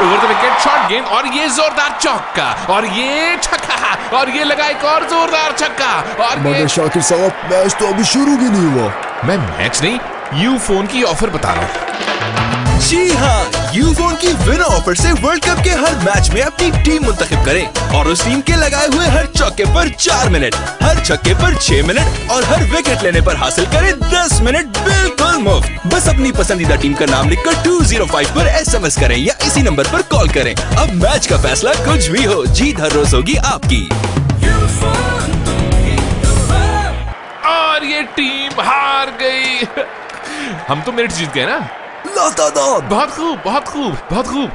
Over the wicket shot गेंद और ये जोरदार चौका और ये छक्का और ये लगा एक और जोरदार छक्का और ये मगर शाकिर साहब मैच तो अभी शुरू भी नहीं हुआ। मैं मैच नहीं यू फ़ोन की ऑफ़र बता रहा हूँ। जी हाँ यूफोन की विनर ऑफ़र से वर्ल्ड कप के हर मैच में अपनी टीम मुंतखब करें और उस टीम के लगाए हुए हर चौके पर चार मिनट हर छक्के पर छह मिनट और हर विकेट लेने पर हासिल करें दस मिनट बिल्कुल मुफ़्त बस अपनी पसंदीदा टीम का नाम लिखकर 205 पर एसएमएस करें या इसी नंबर पर कॉल करें। अब मैच का फैसला कुछ भी हो जीत हर रोज होगी आपकी। और ये टीम हार गई। हम तो मेरे जीत गए ना? बहुत खूब बहुत खूब बहुत खूब।